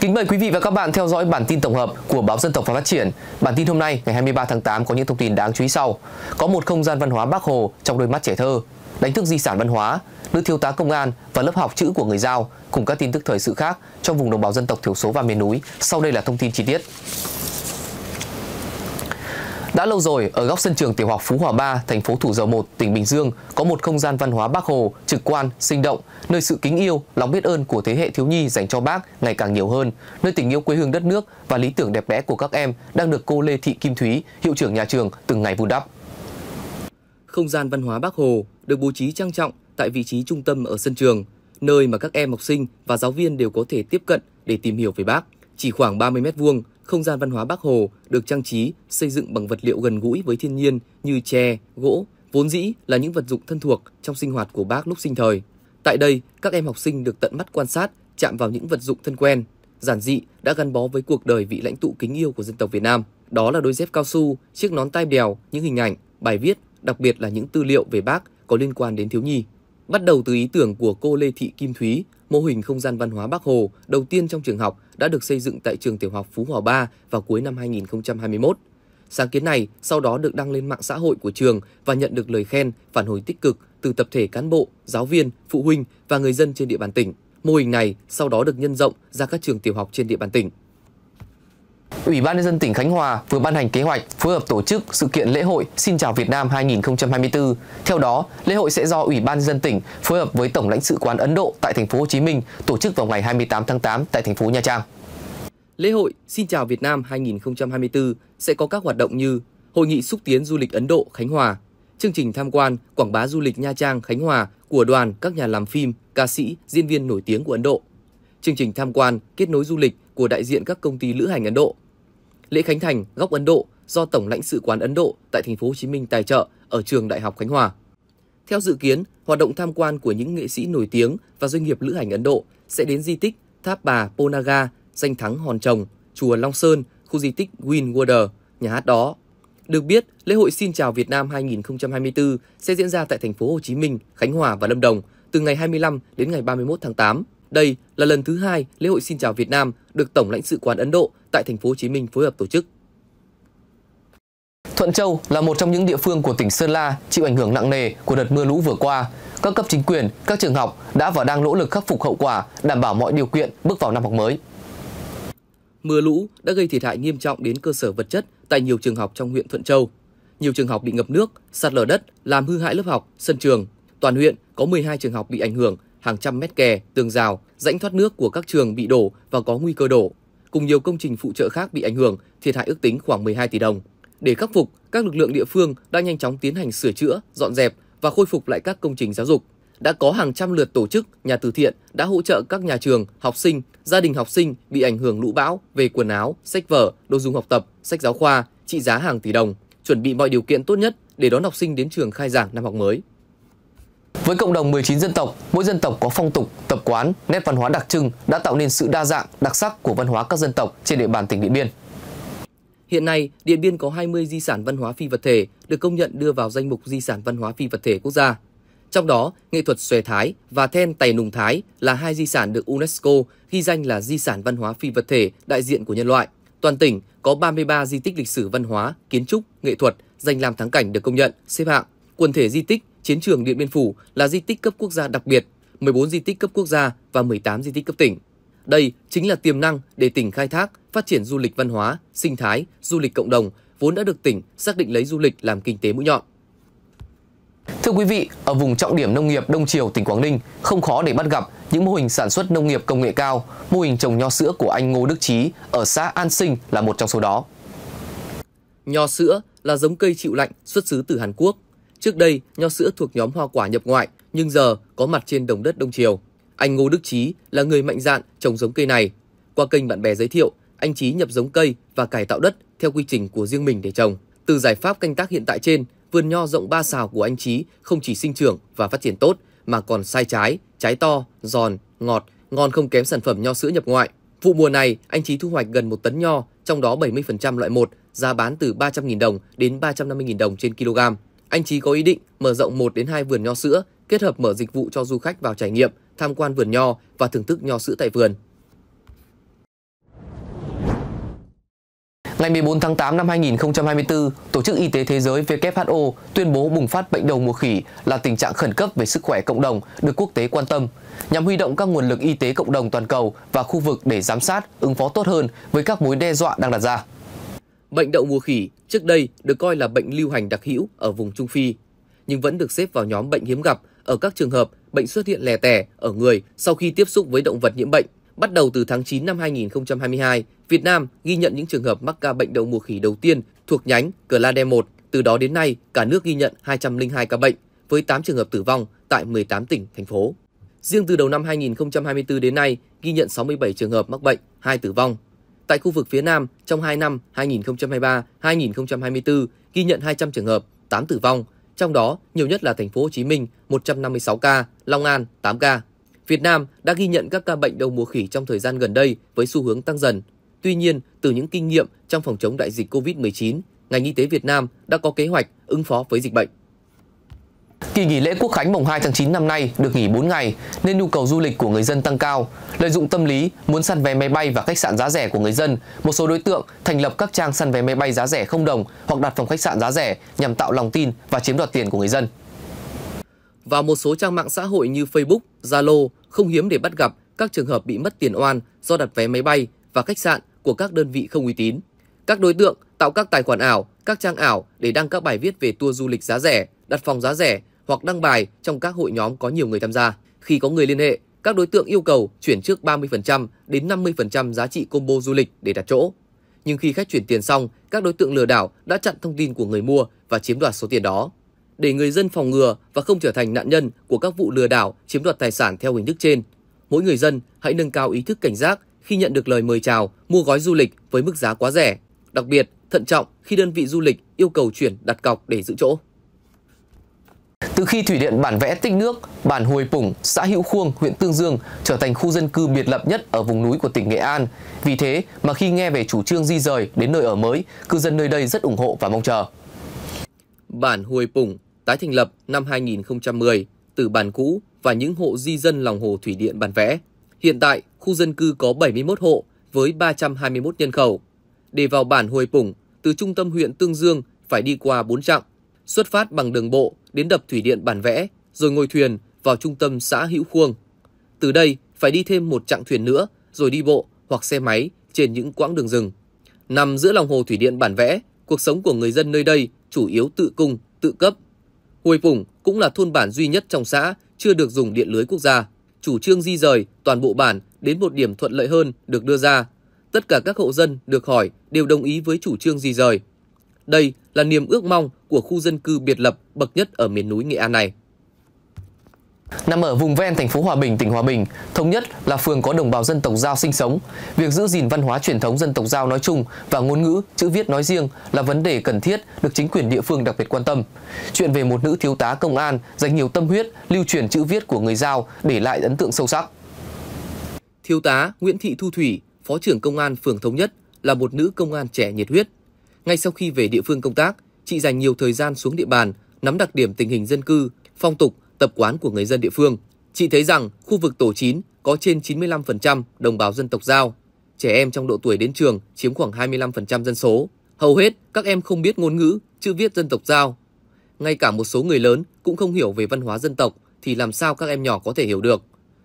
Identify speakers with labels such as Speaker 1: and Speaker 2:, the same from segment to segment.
Speaker 1: Kính mời quý vị và các bạn theo dõi bản tin tổng hợp của báo Dân tộc và Phát triển. Bản tin hôm nay ngày 23 tháng 8 có những thông tin đáng chú ý sau. Có một không gian văn hóa Bác Hồ trong đôi mắt trẻ thơ, đánh thức di sản văn hóa, nữ thiếu tá công an và lớp học chữ của người Giao cùng các tin tức thời sự khác trong vùng đồng bào dân tộc thiểu số và miền núi. Sau đây là thông tin chi tiết. Đã lâu rồi, ở góc sân trường tiểu học Phú Hòa 3, thành phố Thủ Dầu Một, tỉnh Bình Dương, có một không gian văn hóa Bác Hồ trực quan, sinh động, nơi sự kính yêu, lòng biết ơn của thế hệ thiếu nhi dành cho bác ngày càng nhiều hơn, nơi tình yêu quê hương đất nước và lý tưởng đẹp đẽ của các em đang được cô Lê Thị Kim Thúy, hiệu trưởng nhà trường từng ngày vun đắp.
Speaker 2: Không gian văn hóa Bác Hồ được bố trí trang trọng tại vị trí trung tâm ở sân trường, nơi mà các em học sinh và giáo viên đều có thể tiếp cận để tìm hiểu về bác. Chỉ khoảng 30 mét vuông, không gian văn hóa Bác Hồ được trang trí, xây dựng bằng vật liệu gần gũi với thiên nhiên như tre, gỗ, vốn dĩ là những vật dụng thân thuộc trong sinh hoạt của bác lúc sinh thời. Tại đây, các em học sinh được tận mắt quan sát, chạm vào những vật dụng thân quen, giản dị đã gắn bó với cuộc đời vị lãnh tụ kính yêu của dân tộc Việt Nam. Đó là đôi dép cao su, chiếc nón tai bèo, những hình ảnh, bài viết, đặc biệt là những tư liệu về bác có liên quan đến thiếu nhi. Bắt đầu từ ý tưởng của cô Lê Thị Kim Thúy, mô hình không gian văn hóa Bác Hồ đầu tiên trong trường học đã được xây dựng tại trường tiểu học Phú Hòa 3 vào cuối năm 2021. Sáng kiến này sau đó được đăng lên mạng xã hội của trường và nhận được lời khen, phản hồi tích cực từ tập thể cán bộ, giáo viên, phụ huynh và người dân trên địa bàn tỉnh. Mô hình này sau đó được nhân rộng ra các trường tiểu học trên địa bàn tỉnh.
Speaker 1: Ủy ban nhân dân tỉnh Khánh Hòa vừa ban hành kế hoạch phối hợp tổ chức sự kiện lễ hội Xin chào Việt Nam 2024. Theo đó, lễ hội sẽ do Ủy ban nhân dân tỉnh phối hợp với Tổng lãnh sự quán Ấn Độ tại thành phố Hồ Chí Minh tổ chức vào ngày 28 tháng 8 tại thành phố Nha Trang.
Speaker 2: Lễ hội Xin chào Việt Nam 2024 sẽ có các hoạt động như Hội nghị xúc tiến du lịch Ấn Độ Khánh Hòa, chương trình tham quan quảng bá du lịch Nha Trang Khánh Hòa của đoàn các nhà làm phim, ca sĩ, diễn viên nổi tiếng của Ấn Độ, chương trình tham quan kết nối du lịch của đại diện các công ty lữ hành Ấn Độ, lễ khánh thành góc Ấn Độ do Tổng lãnh sự quán Ấn Độ tại thành phố Hồ Chí Minh tài trợ ở trường Đại học Khánh Hòa. Theo dự kiến, hoạt động tham quan của những nghệ sĩ nổi tiếng và doanh nghiệp lữ hành Ấn Độ sẽ đến di tích Tháp Bà Ponaga, danh thắng Hòn Trồng, chùa Long Sơn, khu di tích Winwater, nhà hát đó. Được biết, lễ hội Xin chào Việt Nam 2024 sẽ diễn ra tại thành phố Hồ Chí Minh, Khánh Hòa và Lâm Đồng từ ngày 25 đến ngày 31 tháng 8. Đây là lần thứ hai lễ hội Xin chào Việt Nam được Tổng lãnh sự quán Ấn Độ tại thành phố Hồ Chí Minh phối hợp tổ chức.
Speaker 1: Thuận Châu là một trong những địa phương của tỉnh Sơn La chịu ảnh hưởng nặng nề của đợt mưa lũ vừa qua. Các cấp chính quyền, các trường học đã và đang nỗ lực khắc phục hậu quả, đảm bảo mọi điều kiện bước vào năm học mới.
Speaker 2: Mưa lũ đã gây thiệt hại nghiêm trọng đến cơ sở vật chất tại nhiều trường học trong huyện Thuận Châu. Nhiều trường học bị ngập nước, sạt lở đất, làm hư hại lớp học, sân trường. Toàn huyện có 12 trường học bị ảnh hưởng, hàng trăm mét kè, tường rào, rãnh thoát nước của các trường bị đổ và có nguy cơ đổ cùng nhiều công trình phụ trợ khác bị ảnh hưởng, thiệt hại ước tính khoảng 12 tỷ đồng. Để khắc phục, các lực lượng địa phương đã nhanh chóng tiến hành sửa chữa, dọn dẹp và khôi phục lại các công trình giáo dục. Đã có hàng trăm lượt tổ chức, nhà từ thiện đã hỗ trợ các nhà trường, học sinh, gia đình học sinh bị ảnh hưởng lũ bão về quần áo, sách vở, đồ dùng học tập, sách giáo khoa, trị giá hàng tỷ đồng, chuẩn bị mọi điều kiện tốt nhất để đón học sinh đến trường khai giảng năm học mới.
Speaker 1: Với cộng đồng 19 dân tộc, mỗi dân tộc có phong tục, tập quán, nét văn hóa đặc trưng đã tạo nên sự đa dạng, đặc sắc của văn hóa các dân tộc trên địa bàn tỉnh Điện Biên.
Speaker 2: Hiện nay, Điện Biên có 20 di sản văn hóa phi vật thể được công nhận đưa vào danh mục di sản văn hóa phi vật thể quốc gia. Trong đó, nghệ thuật xòe thái và then tày nùng thái là hai di sản được UNESCO ghi danh là di sản văn hóa phi vật thể đại diện của nhân loại. Toàn tỉnh có 33 di tích lịch sử văn hóa, kiến trúc, nghệ thuật danh làm thắng cảnh được công nhận, xếp hạng. Quần thể di tích Chiến trường Điện Biên Phủ là di tích cấp quốc gia đặc biệt, 14 di tích cấp quốc gia và 18 di tích cấp tỉnh. Đây chính là tiềm năng để tỉnh khai thác, phát triển du lịch văn hóa, sinh thái, du lịch cộng đồng, vốn đã được tỉnh xác định lấy du lịch làm kinh tế mũi nhọn.
Speaker 1: Thưa quý vị, ở vùng trọng điểm nông nghiệp Đông Triều, tỉnh Quảng Ninh, không khó để bắt gặp những mô hình sản xuất nông nghiệp công nghệ cao. Mô hình trồng nho sữa của anh Ngô Đức Trí ở xã An Sinh là một trong số đó.
Speaker 2: Nho sữa là giống cây chịu lạnh xuất xứ từ Hàn Quốc, Trước đây, nho sữa thuộc nhóm hoa quả nhập ngoại, nhưng giờ có mặt trên đồng đất Đông Triều. Anh Ngô Đức Trí là người mạnh dạn trồng giống cây này. Qua kênh bạn bè giới thiệu, anh Trí nhập giống cây và cải tạo đất theo quy trình của riêng mình để trồng. Từ giải pháp canh tác hiện tại trên, vườn nho rộng 3 xào của anh Trí không chỉ sinh trưởng và phát triển tốt mà còn sai trái, trái to, giòn, ngọt, ngon không kém sản phẩm nho sữa nhập ngoại. Vụ mùa này, anh Trí thu hoạch gần một tấn nho, trong đó 70% loại 1, giá bán từ 300.000 đồng đến 350.000 đồng trên kg. Anh Chí có ý định mở rộng 1 đến 2 vườn nho sữa, kết hợp mở dịch vụ cho du khách vào trải nghiệm, tham quan vườn nho và thưởng thức nho sữa tại vườn.
Speaker 1: Ngày 14 tháng 8 năm 2024, Tổ chức Y tế Thế giới WHO tuyên bố bùng phát bệnh đầu mùa khỉ là tình trạng khẩn cấp về sức khỏe cộng đồng được quốc tế quan tâm, nhằm huy động các nguồn lực y tế cộng đồng toàn cầu và khu vực để giám sát, ứng phó tốt hơn với các mối đe dọa đang đặt ra.
Speaker 2: Bệnh đậu mùa khỉ trước đây được coi là bệnh lưu hành đặc hữu ở vùng Trung Phi, nhưng vẫn được xếp vào nhóm bệnh hiếm gặp ở các trường hợp bệnh xuất hiện lẻ tẻ ở người sau khi tiếp xúc với động vật nhiễm bệnh. Bắt đầu từ tháng 9 năm 2022, Việt Nam ghi nhận những trường hợp mắc ca bệnh đậu mùa khỉ đầu tiên thuộc nhánh Clade 1. Từ đó đến nay, cả nước ghi nhận 202 ca bệnh với 8 trường hợp tử vong tại 18 tỉnh, thành phố. Riêng từ đầu năm 2024 đến nay, ghi nhận 67 trường hợp mắc bệnh, 2 tử vong. Tại khu vực phía Nam, trong 2 năm 2023-2024 ghi nhận 200 trường hợp, 8 tử vong, trong đó nhiều nhất là thành phố Hồ Chí Minh 156 ca, Long An 8 ca. Việt Nam đã ghi nhận các ca bệnh đầu mùa khỉ trong thời gian gần đây với xu hướng tăng dần. Tuy nhiên, từ những kinh nghiệm trong phòng chống đại dịch COVID-19, ngành y tế Việt Nam đã có kế hoạch ứng phó với dịch bệnh.
Speaker 1: Kỳ nghỉ lễ Quốc khánh mùng 2 tháng 9 năm nay được nghỉ 4 ngày nên nhu cầu du lịch của người dân tăng cao. Lợi dụng tâm lý muốn săn vé máy bay và khách sạn giá rẻ của người dân, một số đối tượng thành lập các trang săn vé máy bay giá rẻ không đồng hoặc đặt phòng khách sạn giá rẻ nhằm tạo lòng tin và chiếm đoạt tiền của người dân.
Speaker 2: Và một số trang mạng xã hội như Facebook, Zalo không hiếm để bắt gặp các trường hợp bị mất tiền oan do đặt vé máy bay và khách sạn của các đơn vị không uy tín. Các đối tượng tạo các tài khoản ảo, các trang ảo để đăng các bài viết về tour du lịch giá rẻ, đặt phòng giá rẻ hoặc đăng bài trong các hội nhóm có nhiều người tham gia. Khi có người liên hệ, các đối tượng yêu cầu chuyển trước 30% đến 50% giá trị combo du lịch để đặt chỗ. Nhưng khi khách chuyển tiền xong, các đối tượng lừa đảo đã chặn thông tin của người mua và chiếm đoạt số tiền đó. Để người dân phòng ngừa và không trở thành nạn nhân của các vụ lừa đảo chiếm đoạt tài sản theo hình thức trên, mỗi người dân hãy nâng cao ý thức cảnh giác khi nhận được lời mời chào mua gói du lịch với mức giá quá rẻ. Đặc biệt, thận trọng khi đơn vị du lịch yêu cầu chuyển đặt cọc để giữ chỗ.
Speaker 1: Từ khi thủy điện bản vẽ tích nước, bản Hồi Pủng, xã Hữu Khuông, huyện Tương Dương trở thành khu dân cư biệt lập nhất ở vùng núi của tỉnh Nghệ An. Vì thế mà khi nghe về chủ trương di rời đến nơi ở mới, cư dân nơi đây rất ủng hộ và mong chờ.
Speaker 2: Bản Hồi Pủng tái thành lập năm 2010 từ bản cũ và những hộ di dân lòng hồ thủy điện bản vẽ. Hiện tại, khu dân cư có 71 hộ với 321 nhân khẩu. Để vào bản Hồi Pủng, từ trung tâm huyện Tương Dương phải đi qua 4 chặng, xuất phát bằng đường bộ đến đập thủy điện bản vẽ, rồi ngồi thuyền vào trung tâm xã Hữu Khuông. Từ đây phải đi thêm một chặng thuyền nữa, rồi đi bộ hoặc xe máy trên những quãng đường rừng. Nằm giữa lòng hồ thủy điện bản vẽ, cuộc sống của người dân nơi đây chủ yếu tự cung, tự cấp. Huồi Phủng cũng là thôn bản duy nhất trong xã chưa được dùng điện lưới quốc gia. Chủ trương di rời toàn bộ bản đến một điểm thuận lợi hơn được đưa ra. Tất cả các hộ dân được hỏi đều đồng ý với chủ trương di rời. Đây là niềm ước mong của khu dân cư biệt lập bậc nhất ở miền núi Nghệ An này.
Speaker 1: Nằm ở vùng ven thành phố Hòa Bình, tỉnh Hòa Bình, thống nhất là phường có đồng bào dân tộc Giao sinh sống. Việc giữ gìn văn hóa truyền thống dân tộc Giao nói chung và ngôn ngữ, chữ viết nói riêng là vấn đề cần thiết được chính quyền địa phương đặc biệt quan tâm. Chuyện về một nữ thiếu tá công an dành nhiều tâm huyết lưu truyền chữ viết của người Giao để lại ấn tượng sâu sắc.
Speaker 2: Thiếu tá Nguyễn Thị Thu Thủy, Phó trưởng Công an phường Thống Nhất là một nữ công an trẻ nhiệt huyết. Ngay sau khi về địa phương công tác, chị dành nhiều thời gian xuống địa bàn, nắm đặc điểm tình hình dân cư, phong tục, tập quán của người dân địa phương. Chị thấy rằng khu vực tổ 9 có trên 95% đồng bào dân tộc Giao. Trẻ em trong độ tuổi đến trường chiếm khoảng 25% dân số. Hầu hết các em không biết ngôn ngữ, chữ viết dân tộc Giao. Ngay cả một số người lớn cũng không hiểu về văn hóa dân tộc thì làm sao các em nhỏ có thể hiểu được.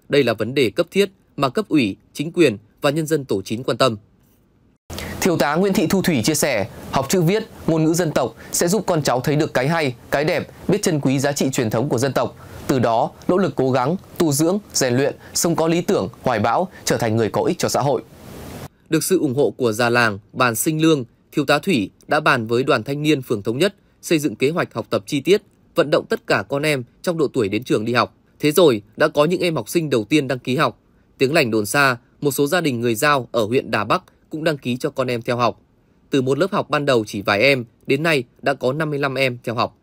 Speaker 2: Đây là vấn đề cấp thiết mà cấp ủy, chính quyền và nhân dân tổ 9 quan tâm.
Speaker 1: Thiếu tá Nguyễn Thị Thu Thủy chia sẻ, học chữ viết, ngôn ngữ dân tộc sẽ giúp con cháu thấy được cái hay, cái đẹp, biết trân quý giá trị truyền thống của dân tộc. Từ đó, nỗ lực cố gắng, tu dưỡng, rèn luyện, sống có lý tưởng, hoài bão, trở thành người có ích cho xã hội.
Speaker 2: Được sự ủng hộ của già làng, bàn sinh lương, Thiếu tá Thủy đã bàn với đoàn thanh niên phường Thống Nhất xây dựng kế hoạch học tập chi tiết, vận động tất cả con em trong độ tuổi đến trường đi học. Thế rồi, đã có những em học sinh đầu tiên đăng ký học. Tiếng lành đồn xa, một số gia đình người Giao ở huyện Đà Bắc cũng đăng ký cho con em theo học. Từ một lớp học ban đầu chỉ vài em, đến nay đã có 55 em theo học.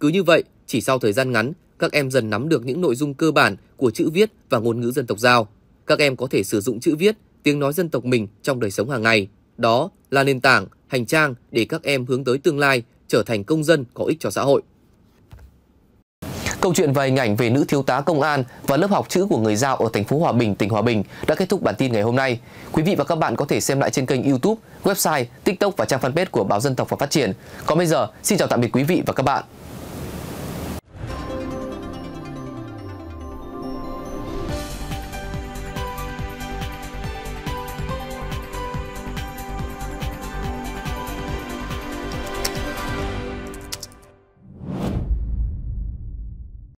Speaker 2: Cứ như vậy, chỉ sau thời gian ngắn, các em dần nắm được những nội dung cơ bản của chữ viết và ngôn ngữ dân tộc Giao. Các em có thể sử dụng chữ viết, tiếng nói dân tộc mình trong đời sống hàng ngày. Đó là nền tảng, hành trang để các em hướng tới tương lai trở thành công dân có ích cho xã hội.
Speaker 1: Câu chuyện và hình ảnh về nữ thiếu tá công an và lớp học chữ của người Giao ở thành phố Hòa Bình, tỉnh Hòa Bình đã kết thúc bản tin ngày hôm nay. Quý vị và các bạn có thể xem lại trên kênh YouTube, website, TikTok và trang fanpage của báo Dân tộc và Phát triển. Còn bây giờ, xin chào tạm biệt quý vị và các bạn.